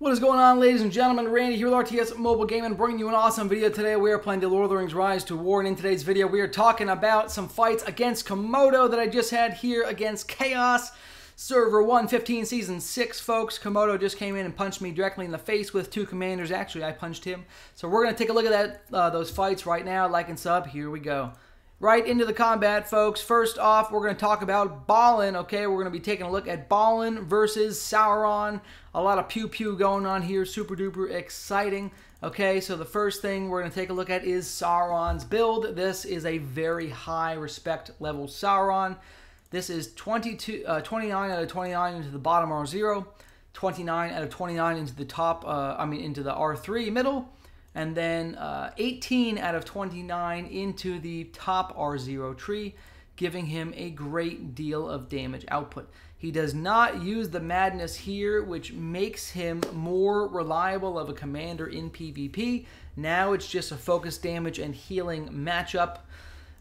What is going on, ladies and gentlemen? Randy here with RTS Mobile Gaming, and bringing you an awesome video today. We are playing The Lord of the Rings Rise to War, and in today's video, we are talking about some fights against Komodo that I just had here against KAOS. Server 115 Season 6, folks. Komodo just came in and punched me directly in the face with two commanders. Actually, I punched him. So we're going to take a look at that uh, those fights right now. Like and sub. Here we go right into the combat, folks. First off, we're going to talk about Balin, okay? We're going to be taking a look at Balin versus Sauron. A lot of pew-pew going on here. Super duper exciting. Okay, so the first thing we're going to take a look at is Sauron's build. This is a very high respect level Sauron. This is 22, uh, 29 out of 29 into the bottom R0, 29 out of 29 into the top, uh, I mean into the R3 middle, and then uh, 18 out of 29 into the top R0 tree, giving him a great deal of damage output. He does not use the Madness here, which makes him more reliable of a commander in PvP. Now it's just a focus damage and healing matchup.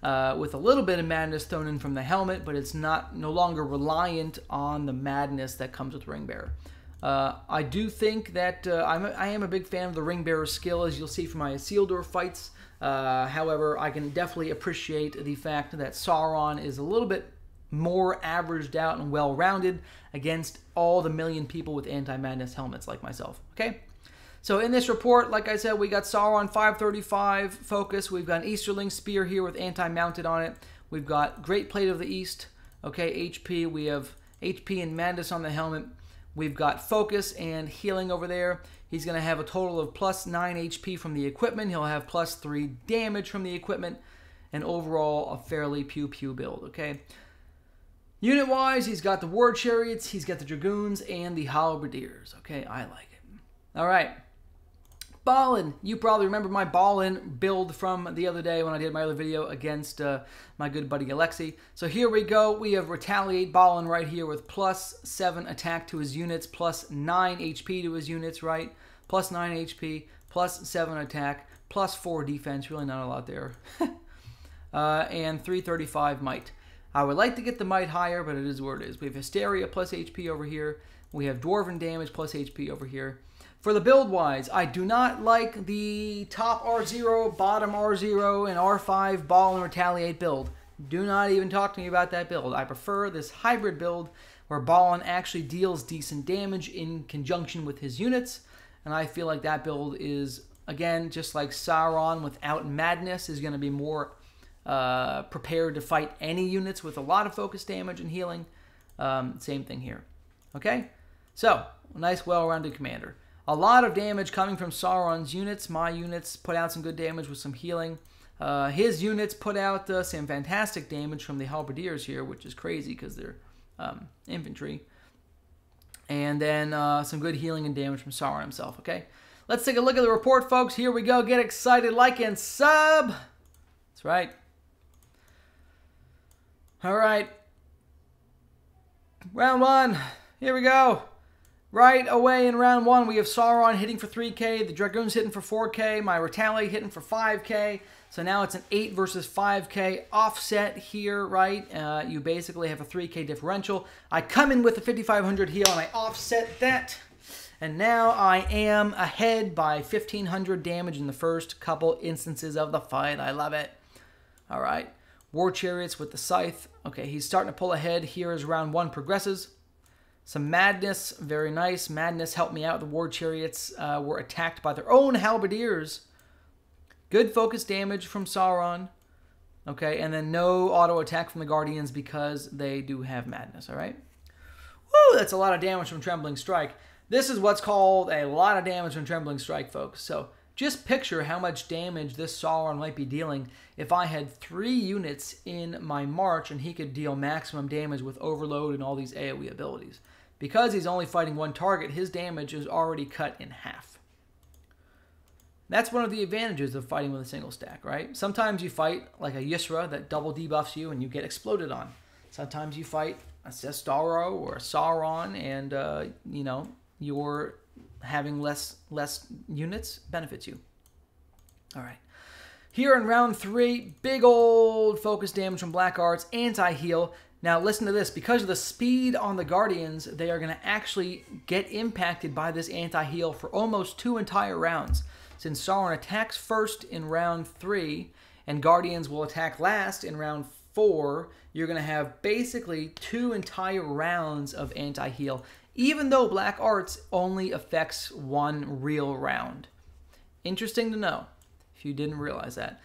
Uh, with a little bit of madness thrown in from the helmet, but it's not no longer reliant on the madness that comes with Ring Bearer. Uh, I do think that uh, I'm a, I am a big fan of the Ring Bearer skill, as you'll see from my Isildur fights. Uh, however, I can definitely appreciate the fact that Sauron is a little bit more averaged out and well-rounded against all the million people with anti-madness helmets like myself. Okay? So in this report, like I said, we got Sauron 535 focus. We've got an Easterling spear here with anti-mounted on it. We've got Great Plate of the East. Okay, HP. We have HP and Madness on the helmet. We've got focus and healing over there. He's going to have a total of plus 9 HP from the equipment. He'll have plus 3 damage from the equipment. And overall, a fairly pew-pew build, okay? Unit-wise, he's got the War Chariots, he's got the Dragoons, and the Halberdiers, okay? I like it. All right. Balin. You probably remember my Balin build from the other day when I did my other video against uh, my good buddy Alexi. So here we go. We have Retaliate Balin right here with plus 7 attack to his units, plus 9 HP to his units, right? Plus 9 HP, plus 7 attack, plus 4 defense. Really not a lot there. uh, and 335 might. I would like to get the might higher, but it is where it is. We have Hysteria plus HP over here. We have Dwarven damage plus HP over here. For the build wise, I do not like the top R0, bottom R0, and R5 ball and retaliate build. Do not even talk to me about that build. I prefer this hybrid build where Balin actually deals decent damage in conjunction with his units. And I feel like that build is, again, just like Sauron without madness, is going to be more uh, prepared to fight any units with a lot of focus damage and healing. Um, same thing here. Okay? So, nice, well rounded commander. A lot of damage coming from Sauron's units. My units put out some good damage with some healing. Uh, his units put out uh, some fantastic damage from the Halberdiers here, which is crazy because they're um, infantry. And then uh, some good healing and damage from Sauron himself, okay? Let's take a look at the report, folks. Here we go. Get excited, like, and sub. That's right. All right. Round one. Here we go. Right away in round one, we have Sauron hitting for 3k, the Dragoons hitting for 4k, my Retaliate hitting for 5k. So now it's an 8 versus 5k offset here, right? Uh, you basically have a 3k differential. I come in with a 5500 heal and I offset that. And now I am ahead by 1500 damage in the first couple instances of the fight. I love it. All right. War Chariots with the Scythe. Okay, he's starting to pull ahead here as round one progresses. Some Madness, very nice. Madness helped me out. The War Chariots uh, were attacked by their own Halberdiers. Good focus damage from Sauron. Okay, and then no auto attack from the Guardians because they do have Madness, all right? Woo, that's a lot of damage from Trembling Strike. This is what's called a lot of damage from Trembling Strike, folks. So just picture how much damage this Sauron might be dealing if I had three units in my march and he could deal maximum damage with Overload and all these AoE abilities. Because he's only fighting one target, his damage is already cut in half. That's one of the advantages of fighting with a single stack, right? Sometimes you fight like a Ysra that double debuffs you and you get exploded on. Sometimes you fight a Cestaro or a Sauron and, uh, you know, you're having less less units benefits you. All right. Here in round three, big old focus damage from Black Arts, anti-heal. Now, listen to this. Because of the speed on the Guardians, they are going to actually get impacted by this anti heal for almost two entire rounds. Since Sauron attacks first in round three, and Guardians will attack last in round four, you're going to have basically two entire rounds of anti heal, even though Black Arts only affects one real round. Interesting to know if you didn't realize that.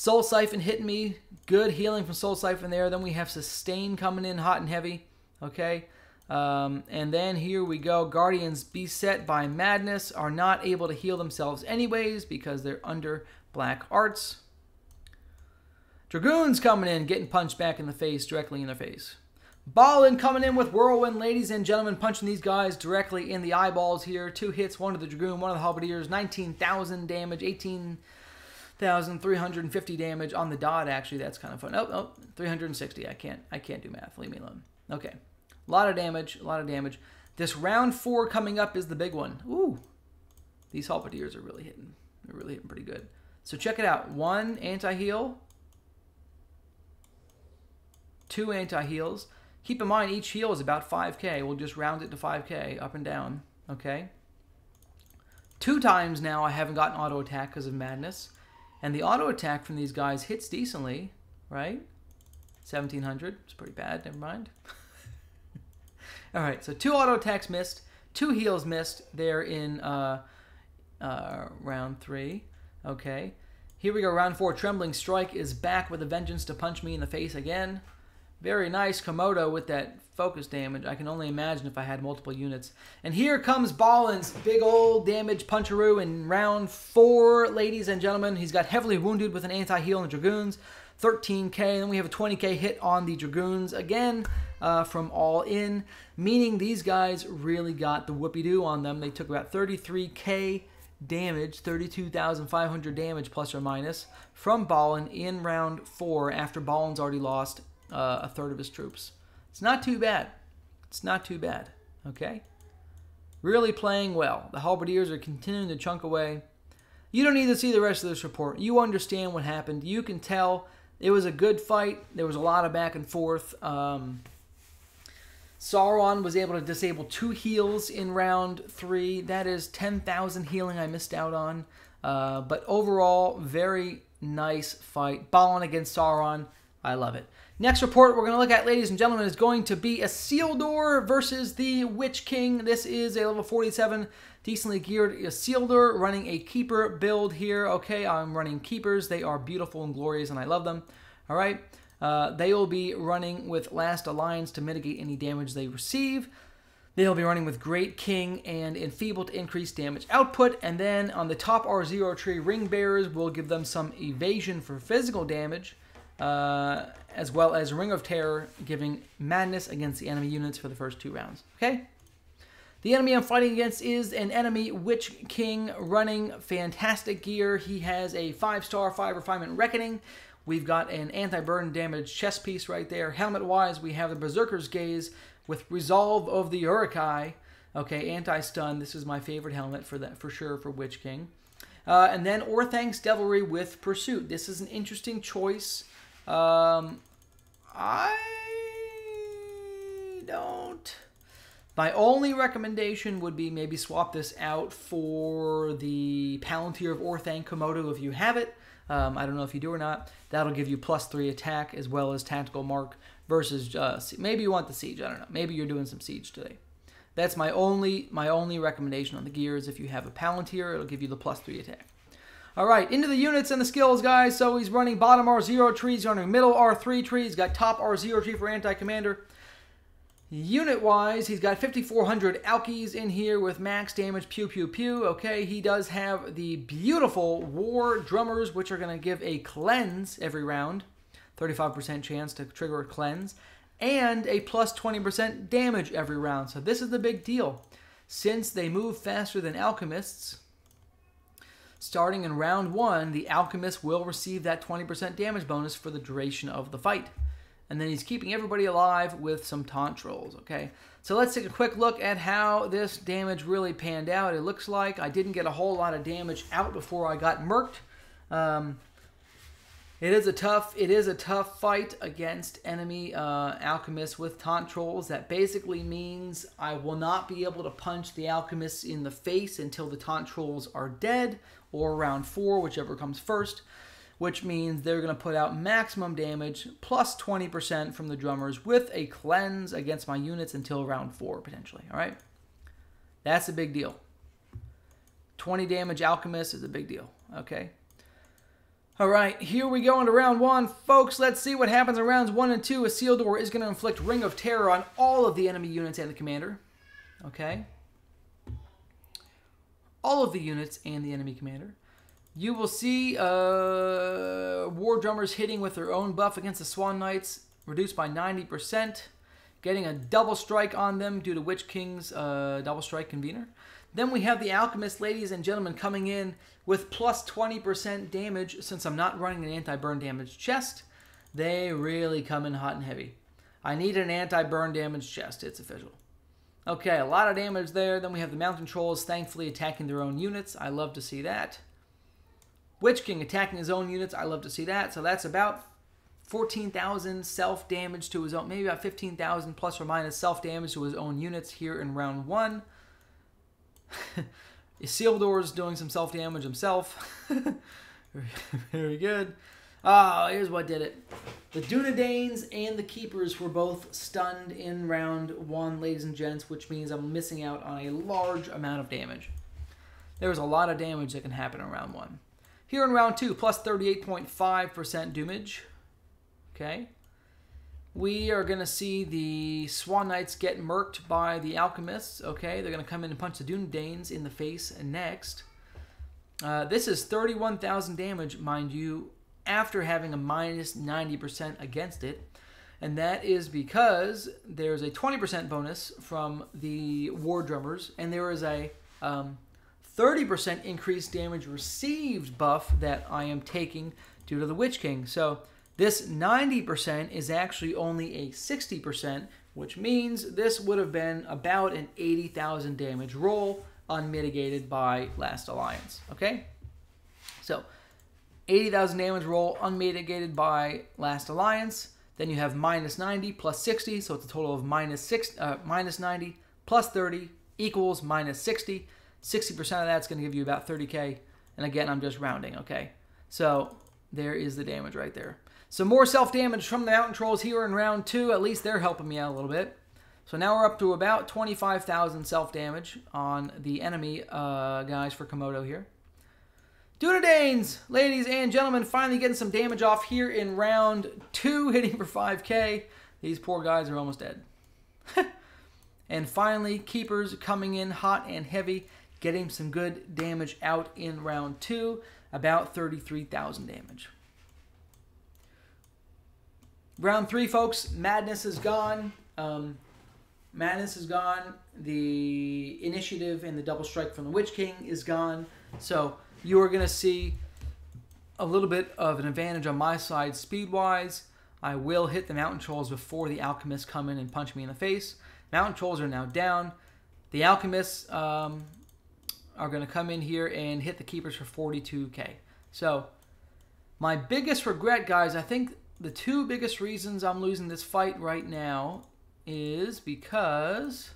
Soul Siphon hitting me. Good healing from Soul Siphon there. Then we have Sustain coming in hot and heavy. Okay. Um, and then here we go. Guardians beset by madness are not able to heal themselves anyways because they're under black arts. Dragoons coming in, getting punched back in the face, directly in their face. Balin coming in with Whirlwind, ladies and gentlemen, punching these guys directly in the eyeballs here. Two hits, one to the Dragoon, one of the Halberdiers, 19,000 damage, 18 1,350 damage on the dot. Actually, that's kind of fun. Oh, oh, 360. I can't. I can't do math. Leave me alone. Okay, a lot of damage. A lot of damage. This round four coming up is the big one. Ooh, these halberdiers are really hitting. They're really hitting pretty good. So check it out. One anti-heal. Two anti-heals. Keep in mind, each heal is about 5k. We'll just round it to 5k, up and down. Okay? Two times now I haven't gotten auto attack because of madness. And the auto attack from these guys hits decently, right? 1700. It's pretty bad. Never mind. All right, so two auto attacks missed, two heals missed there in uh, uh, round three. Okay. Here we go, round four. Trembling Strike is back with a vengeance to punch me in the face again. Very nice Komodo with that focus damage. I can only imagine if I had multiple units. And here comes Balin's big old damage puncheroo in round four, ladies and gentlemen. He's got heavily wounded with an anti-heal on the Dragoons. 13k, and then we have a 20k hit on the Dragoons again uh, from All In, meaning these guys really got the whoopee-doo on them. They took about 33k damage, 32,500 damage plus or minus from Balin in round four after Balin's already lost uh, a third of his troops. It's not too bad. It's not too bad. Okay? Really playing well. The Halberdiers are continuing to chunk away. You don't need to see the rest of this report. You understand what happened. You can tell it was a good fight. There was a lot of back and forth. Um, Sauron was able to disable two heals in round three. That is 10,000 healing I missed out on. Uh, but overall, very nice fight. Balin against Sauron. I love it. Next report we're going to look at, ladies and gentlemen, is going to be Isildur versus the Witch King. This is a level 47, decently geared Isildur, running a Keeper build here. Okay, I'm running Keepers. They are beautiful and glorious, and I love them. All right, uh, they will be running with Last Alliance to mitigate any damage they receive. They'll be running with Great King and Enfeeble to increase damage output. And then on the top R0 tree, Ring Bearers will give them some evasion for physical damage uh, as well as Ring of Terror, giving madness against the enemy units for the first two rounds. Okay? The enemy I'm fighting against is an enemy Witch King running fantastic gear. He has a 5-star 5 refinement Reckoning. We've got an anti-burn damage chest piece right there. Helmet-wise, we have the Berserker's Gaze with Resolve of the Uruk-hai. Okay, anti-stun. This is my favorite helmet for that for sure for Witch King. Uh, and then Orthanc's Devilry with Pursuit. This is an interesting choice. Um, I don't. My only recommendation would be maybe swap this out for the Palantir of Orthanc Komodo if you have it. Um, I don't know if you do or not. That'll give you plus three attack as well as tactical mark versus uh, maybe you want the siege. I don't know. Maybe you're doing some siege today. That's my only my only recommendation on the gears. If you have a Palantir, it'll give you the plus three attack. All right, into the units and the skills, guys. So he's running bottom R0 trees, running middle R3 trees, got top R0 tree for anti-commander. Unit-wise, he's got 5,400 Alkies in here with max damage, pew, pew, pew. Okay, he does have the beautiful War Drummers, which are going to give a cleanse every round. 35% chance to trigger a cleanse. And a plus 20% damage every round. So this is the big deal. Since they move faster than Alchemists, Starting in round one, the Alchemist will receive that 20% damage bonus for the duration of the fight. And then he's keeping everybody alive with some taunt trolls, okay? So let's take a quick look at how this damage really panned out. It looks like I didn't get a whole lot of damage out before I got murked. Um, It is a tough. It is a tough fight against enemy uh, alchemists with taunt trolls. That basically means I will not be able to punch the alchemists in the face until the taunt trolls are dead, or round four, whichever comes first. Which means they're going to put out maximum damage plus 20% from the drummers with a cleanse against my units until round four potentially. All right, that's a big deal. 20 damage alchemist is a big deal. Okay. All right, here we go into round one. Folks, let's see what happens in rounds one and two. Isildur is going to inflict Ring of Terror on all of the enemy units and the commander. Okay. All of the units and the enemy commander. You will see uh, War Drummers hitting with their own buff against the Swan Knights, reduced by 90%, getting a double strike on them due to Witch King's uh, double strike convener. Then we have the Alchemist, ladies and gentlemen, coming in with plus 20% damage since I'm not running an anti-burn damage chest. They really come in hot and heavy. I need an anti-burn damage chest. It's official. Okay, a lot of damage there. Then we have the Mountain Trolls thankfully attacking their own units. I love to see that. Witch King attacking his own units. I love to see that. So that's about 14,000 self damage to his own, maybe about 15,000 plus or minus self damage to his own units here in round one. Isildur's doing some self damage himself. Very good. Oh, here's what did it. The Dunedains and the Keepers were both stunned in round one, ladies and gents, which means I'm missing out on a large amount of damage. There's a lot of damage that can happen in round one. Here in round two, plus 38.5% damage. Okay we are going to see the Swan Knights get murked by the Alchemists. Okay, they're going to come in and punch the Dunedains in the face next. Uh, this is 31,000 damage, mind you, after having a minus 90% against it. And that is because there's a 20% bonus from the War Drummers, and there is a 30% um, increased damage received buff that I am taking due to the Witch King. So this 90% is actually only a 60%, which means this would have been about an 80,000 damage roll unmitigated by Last Alliance. Okay? So, 80,000 damage roll unmitigated by Last Alliance. Then you have minus 90 plus 60, so it's a total of minus, six, uh, minus 90 plus 30 equals minus 60. 60% of that's going to give you about 30k. And again, I'm just rounding, okay? So there is the damage right there. Some more self-damage from the Mountain Trolls here in round two. At least they're helping me out a little bit. So now we're up to about 25,000 self-damage on the enemy uh, guys for Komodo here. Dunedains, ladies and gentlemen, finally getting some damage off here in round two, hitting for 5k. These poor guys are almost dead. and finally, Keepers coming in hot and heavy, getting some good damage out in round two, about 33,000 damage. Round three, folks. Madness is gone. Um, Madness is gone. The initiative and the double strike from the Witch King is gone. So you are going to see a little bit of an advantage on my side speed wise. I will hit the Mountain Trolls before the Alchemists come in and punch me in the face. Mountain Trolls are now down. The Alchemists um, are going to come in here and hit the Keepers for 42k. So my biggest regret, guys, I think the two biggest reasons I'm losing this fight right now is because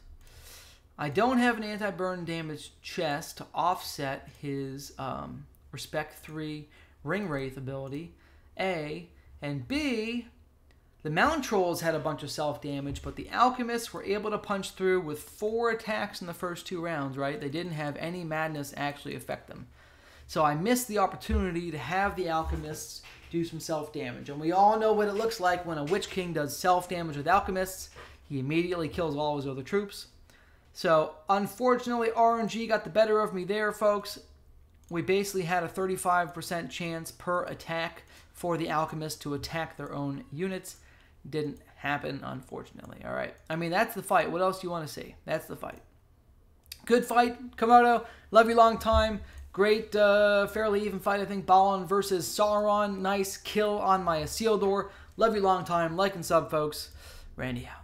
I don't have an anti-burn damage chest to offset his um, Respect 3 Ring Wraith ability, A, and B, the Mountain Trolls had a bunch of self-damage, but the Alchemists were able to punch through with four attacks in the first two rounds, right? They didn't have any madness actually affect them. So I missed the opportunity to have the Alchemists do some self damage. And we all know what it looks like when a Witch King does self damage with Alchemists. He immediately kills all his other troops. So, unfortunately, RNG got the better of me there, folks. We basically had a 35% chance per attack for the Alchemist to attack their own units. Didn't happen, unfortunately. All right. I mean, that's the fight. What else do you want to see? That's the fight. Good fight, Komodo. Love you long time. Great, uh, fairly even fight, I think. Balin versus Sauron. Nice kill on my Isildur. Love you long time. Like and sub, folks. Randy out.